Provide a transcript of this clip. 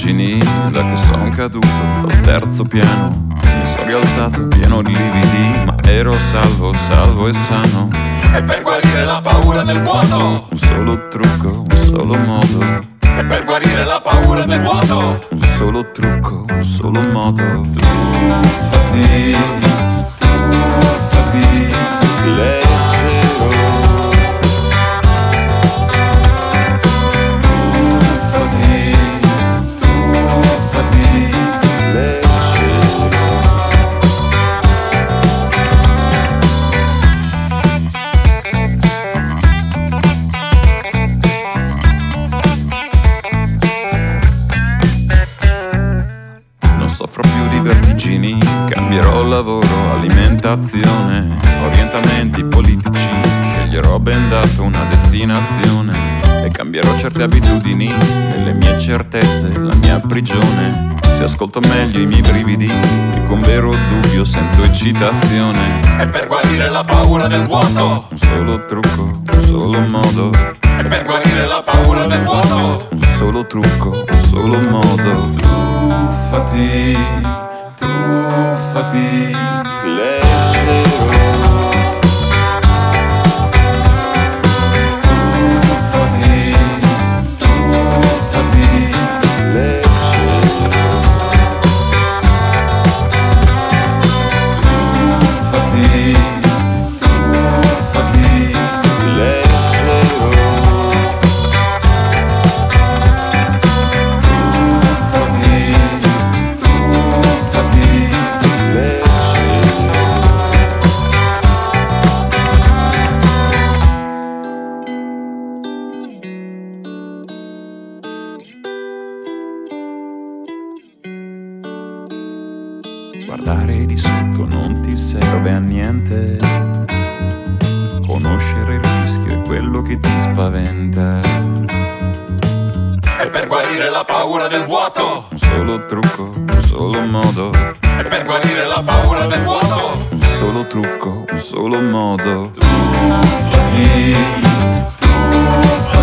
vertigini da che son caduto dal terzo piano. Mi sono rialzato pieno di lividi, ma ero salvo, salvo e sano. E per guarire la paura del vuoto, Un solo trucco, un solo modo. e per guarire la paura del vuoto, Un solo trucco, un solo modo. Truffati, truffati, leggero. Alimentazione, orientamenti politici, sceglierò ben dato una destinazione e cambierò certe abitudini e le mie certezze, la mia prigione. Se ascolto meglio i miei brividi e con vero dubbio sento eccitazione. e per guarire la paura del vuoto, Un solo trucco, un solo modo, e per guarire la paura del vuoto, un solo trucco, un solo modo. Truffati, truffati, Guardare di sotto non ti serve a niente. Conoscere il rischio è quello che ti spaventa. e per guarire la paura del vuoto, Un solo trucco, un solo modo. e per guarire la paura del vuoto, Un solo trucco, un solo modo. Truffati, truffati, leggero.